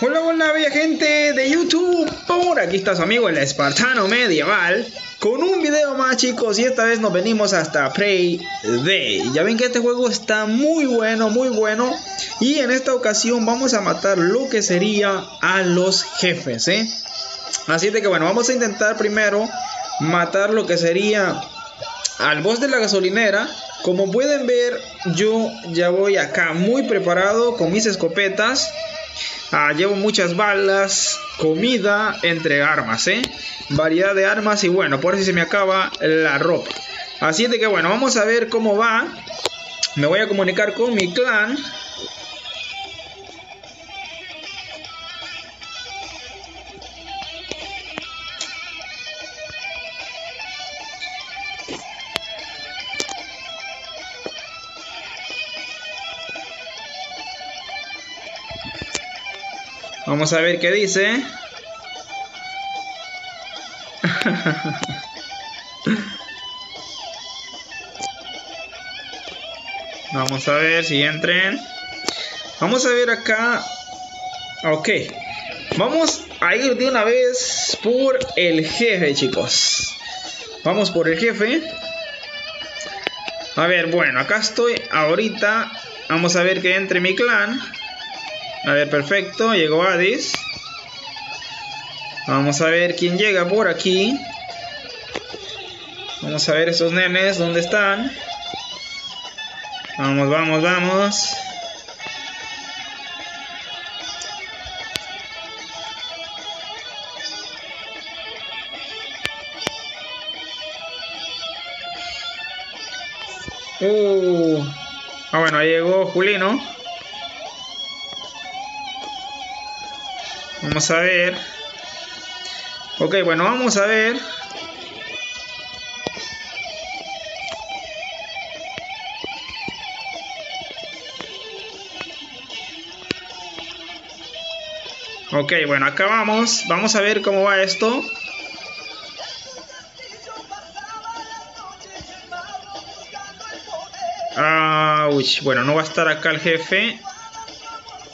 Hola, hola, bella gente de YouTube. Por aquí está su amigo el Espartano Medieval. Con un video más, chicos. Y esta vez nos venimos hasta Prey Day. Ya ven que este juego está muy bueno, muy bueno. Y en esta ocasión vamos a matar lo que sería a los jefes, ¿eh? Así de que bueno, vamos a intentar primero matar lo que sería al boss de la gasolinera. Como pueden ver, yo ya voy acá muy preparado con mis escopetas. Ah, llevo muchas balas, comida, entre armas, ¿eh? Variedad de armas y bueno, por si se me acaba la ropa. Así de que bueno, vamos a ver cómo va. Me voy a comunicar con mi clan. Vamos a ver qué dice. Vamos a ver si entren. Vamos a ver acá. Ok. Vamos a ir de una vez por el jefe, chicos. Vamos por el jefe. A ver, bueno, acá estoy ahorita. Vamos a ver que entre mi clan. A ver, perfecto. Llegó Addis. Vamos a ver quién llega por aquí. Vamos a ver esos nenes, ¿dónde están? Vamos, vamos, vamos. Uh. Ah, bueno, ahí llegó Julino. Vamos a ver. Ok, bueno, vamos a ver. Ok, bueno, acá vamos. Vamos a ver cómo va esto. Ah, uy, bueno, no va a estar acá el jefe.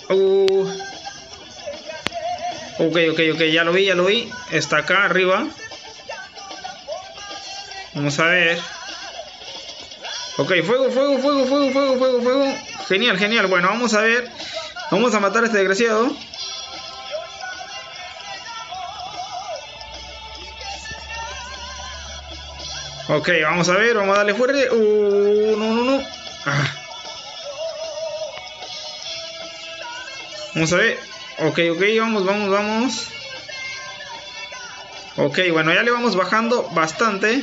Uh. Ok, ok, ok, ya lo vi, ya lo vi. Está acá arriba. Vamos a ver. Ok, fuego, fuego, fuego, fuego, fuego, fuego, fuego. Genial, genial. Bueno, vamos a ver. Vamos a matar a este desgraciado. Ok, vamos a ver, vamos a darle fuerte. Uh, no, no, no. Ah. Vamos a ver. Ok, ok, vamos, vamos, vamos. Ok, bueno, ya le vamos bajando bastante.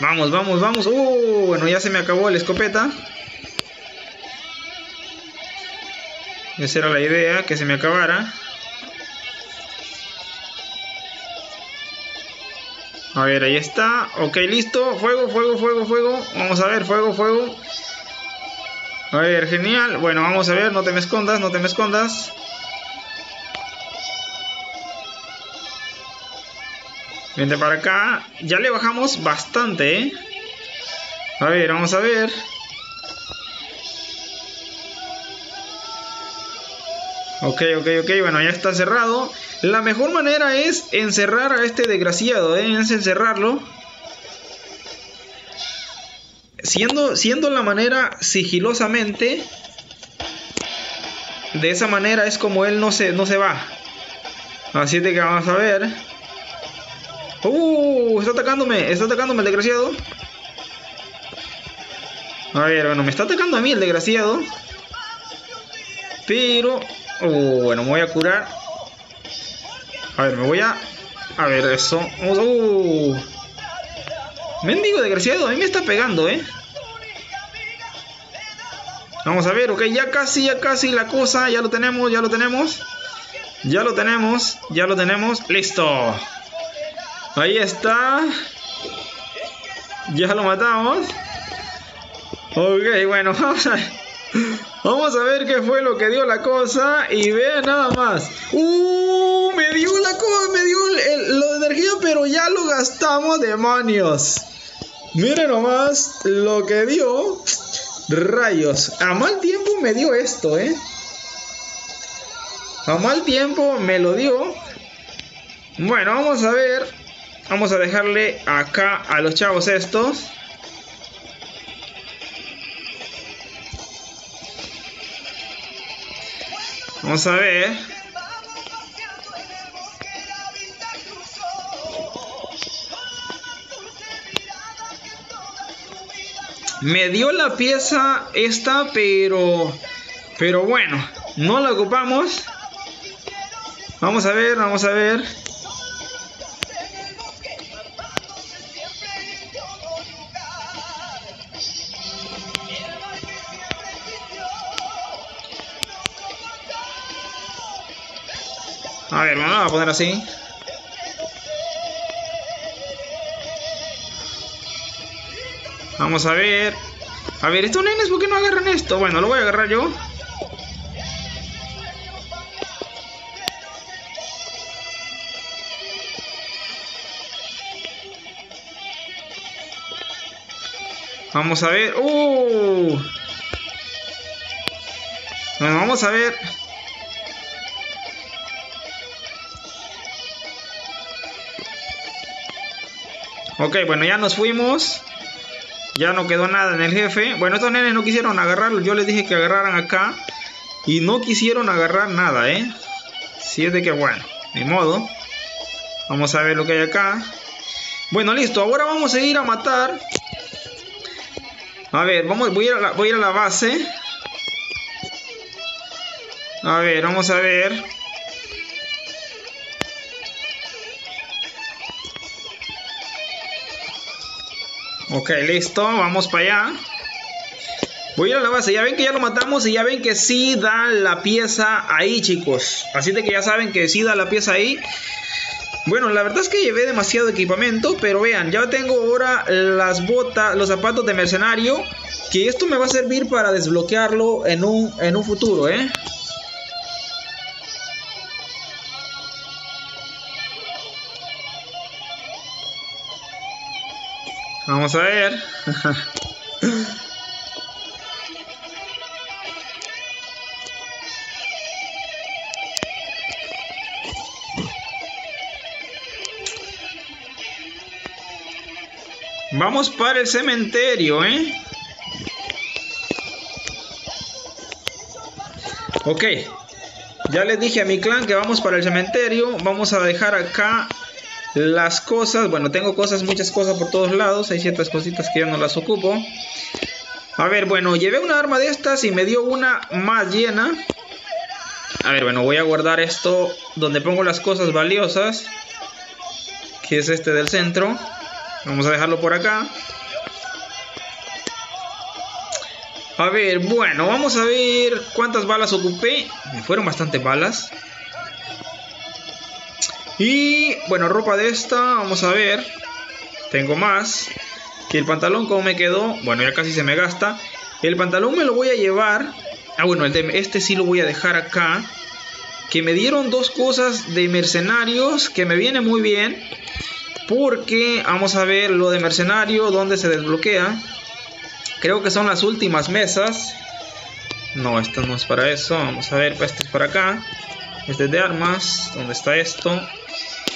Vamos, vamos, vamos. Uh, bueno, ya se me acabó la escopeta. Esa era la idea, que se me acabara. A ver, ahí está. Ok, listo. Fuego, fuego, fuego, fuego. Vamos a ver, fuego, fuego. A ver, genial. Bueno, vamos a ver. No te me escondas, no te me escondas. Vente para acá. Ya le bajamos bastante, ¿eh? A ver, vamos a ver. Ok, ok, ok, bueno, ya está cerrado. La mejor manera es encerrar a este desgraciado, ¿eh? es encerrarlo. Siendo, siendo la manera sigilosamente. De esa manera es como él no se, no se va. Así de que vamos a ver. Uh, está atacándome, está atacándome el desgraciado. A ver, bueno, me está atacando a mí el desgraciado. Pero Uh, bueno, me voy a curar. A ver, me voy a... A ver, eso. Uh. Mendigo desgraciado, a mí me está pegando, ¿eh? Vamos a ver, ok, ya casi, ya casi la cosa, ya lo tenemos, ya lo tenemos. Ya lo tenemos, ya lo tenemos. Listo. Ahí está. Ya lo matamos. Ok, bueno, vamos a. Vamos a ver qué fue lo que dio la cosa y vean nada más. ¡Uh! Me dio la cosa, me dio lo de energía, pero ya lo gastamos, demonios. Miren nomás lo que dio. Rayos. A mal tiempo me dio esto, ¿eh? A mal tiempo me lo dio. Bueno, vamos a ver. Vamos a dejarle acá a los chavos estos. Vamos a ver. Me dio la pieza esta, pero... Pero bueno, no la ocupamos. Vamos a ver, vamos a ver. A ver, vamos a poner así. Vamos a ver. A ver, estos nenes, ¿por qué no agarran esto? Bueno, lo voy a agarrar yo. Vamos a ver. ¡Uh! Bueno, vamos a ver. Ok, bueno, ya nos fuimos. Ya no quedó nada en el jefe. Bueno, estos nenes no quisieron agarrarlo. Yo les dije que agarraran acá. Y no quisieron agarrar nada, ¿eh? Si es de que, bueno, ni modo. Vamos a ver lo que hay acá. Bueno, listo. Ahora vamos a ir a matar. A ver, vamos, voy, a voy a ir a la base. A ver, vamos a ver. Ok, listo, vamos para allá. Voy a ir a la base, ya ven que ya lo matamos y ya ven que sí da la pieza ahí, chicos. Así de que ya saben que sí da la pieza ahí. Bueno, la verdad es que llevé demasiado equipamiento, pero vean, ya tengo ahora las botas, los zapatos de mercenario, que esto me va a servir para desbloquearlo en un, en un futuro, ¿eh? Vamos a ver. Vamos para el cementerio, ¿eh? Ok. Ya les dije a mi clan que vamos para el cementerio. Vamos a dejar acá las cosas, bueno, tengo cosas, muchas cosas por todos lados. Hay ciertas cositas que ya no las ocupo. A ver, bueno, llevé una arma de estas y me dio una más llena. A ver, bueno, voy a guardar esto donde pongo las cosas valiosas. Que es este del centro. Vamos a dejarlo por acá. A ver, bueno, vamos a ver cuántas balas ocupé. Me fueron bastantes balas. Y bueno, ropa de esta, vamos a ver. Tengo más. Que el pantalón como me quedó, bueno, ya casi se me gasta. El pantalón me lo voy a llevar. Ah, bueno, el de, este sí lo voy a dejar acá. Que me dieron dos cosas de mercenarios que me viene muy bien. Porque vamos a ver lo de mercenario, donde se desbloquea. Creo que son las últimas mesas. No, esto no es para eso. Vamos a ver, esto es para acá. Este es de armas. ¿Dónde está esto?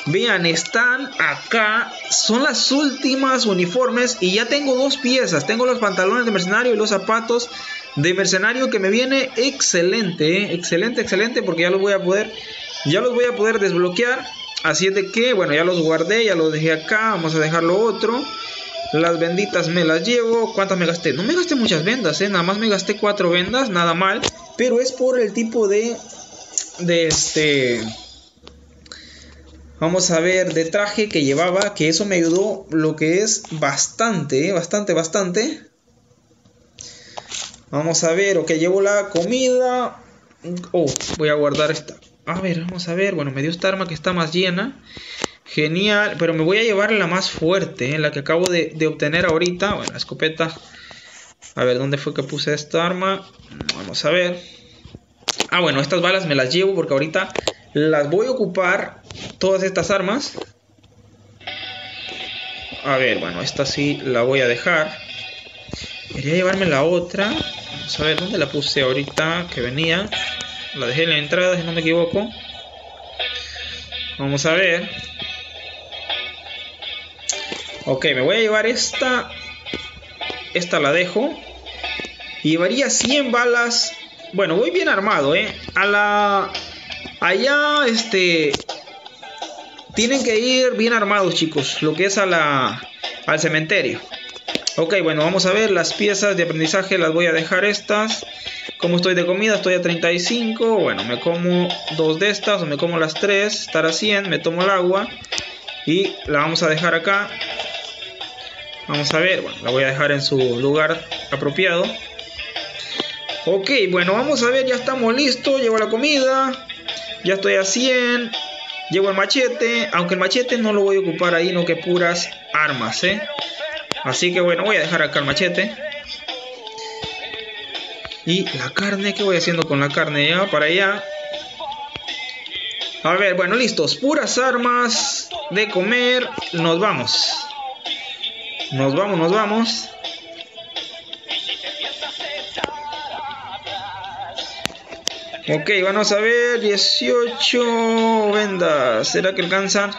Vean, están acá. Son las últimas uniformes. Y ya tengo dos piezas. Tengo los pantalones de mercenario y los zapatos de mercenario. Que me viene excelente. ¿eh? Excelente, excelente. Porque ya los voy a poder. Ya los voy a poder desbloquear. Así es de que, bueno, ya los guardé. Ya los dejé acá. Vamos a dejarlo otro. Las benditas me las llevo. ¿Cuántas me gasté? No me gasté muchas vendas, ¿eh? Nada más me gasté cuatro vendas. Nada mal. Pero es por el tipo de... De este Vamos a ver de traje que llevaba, que eso me ayudó lo que es bastante, ¿eh? bastante, bastante. Vamos a ver, ok, llevo la comida. Oh, voy a guardar esta. A ver, vamos a ver, bueno, me dio esta arma que está más llena. Genial, pero me voy a llevar la más fuerte, ¿eh? la que acabo de, de obtener ahorita. Bueno, la escopeta. A ver, ¿dónde fue que puse esta arma? Vamos a ver. Ah, bueno, estas balas me las llevo porque ahorita las voy a ocupar todas estas armas. A ver, bueno, esta sí la voy a dejar. Quería llevarme la otra. Vamos a ver dónde la puse ahorita que venía. La dejé en la entrada, si no me equivoco. Vamos a ver. Ok, me voy a llevar esta. Esta la dejo. Llevaría 100 balas. Bueno, voy bien armado, ¿eh? A la... Allá, este... Tienen que ir bien armados, chicos. Lo que es a la... Al cementerio. Ok, bueno, vamos a ver las piezas de aprendizaje. Las voy a dejar estas. Como estoy de comida, estoy a 35. Bueno, me como dos de estas o me como las tres. Estar a 100, me tomo el agua. Y la vamos a dejar acá. Vamos a ver, bueno, la voy a dejar en su lugar apropiado. Ok, bueno, vamos a ver, ya estamos listos. Llevo la comida. Ya estoy a 100. Llevo el machete. Aunque el machete no lo voy a ocupar ahí, no que puras armas, ¿eh? Así que bueno, voy a dejar acá el machete. Y la carne, ¿qué voy haciendo con la carne? Ya, para allá. A ver, bueno, listos. Puras armas de comer. Nos vamos. Nos vamos, nos vamos. Ok, vamos a ver. 18 vendas. ¿Será que alcanzan?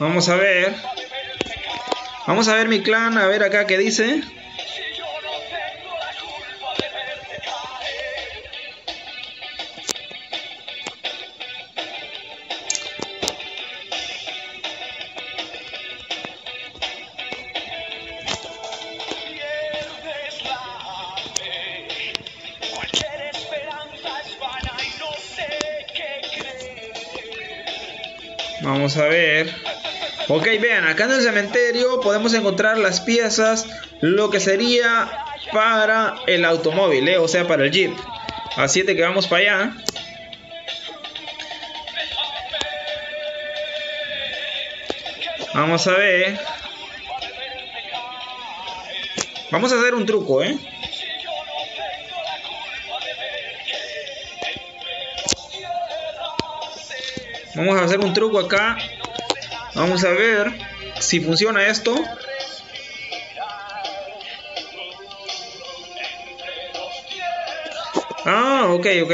Vamos a ver. Vamos a ver mi clan, a ver acá qué dice. Vamos a ver. Ok, vean, acá en el cementerio podemos encontrar las piezas, lo que sería para el automóvil, ¿eh? o sea, para el jeep. Así es que vamos para allá. Vamos a ver. Vamos a hacer un truco, ¿eh? Vamos a hacer un truco acá. Vamos a ver si funciona esto. Ah, ok, ok.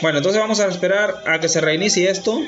Bueno, entonces vamos a esperar a que se reinicie esto.